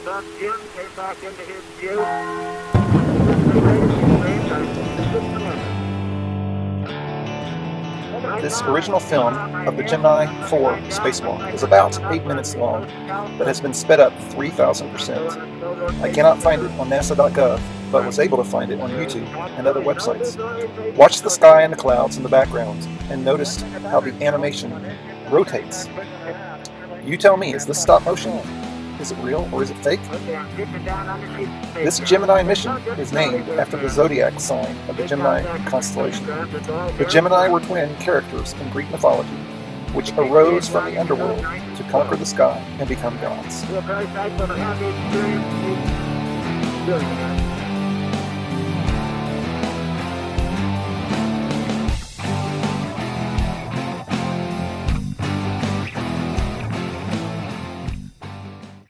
Jim, came back into his view. This original film of the Gemini 4 spacewalk is about 8 minutes long, but has been sped up 3,000%. I cannot find it on NASA.gov, but was able to find it on YouTube and other websites. Watch the sky and the clouds in the background, and notice how the animation rotates. You tell me, is this stop motion? Is it real or is it fake? This Gemini mission is named after the zodiac sign of the Gemini constellation. The Gemini were twin characters in Greek mythology, which arose from the underworld to conquer the sky and become gods.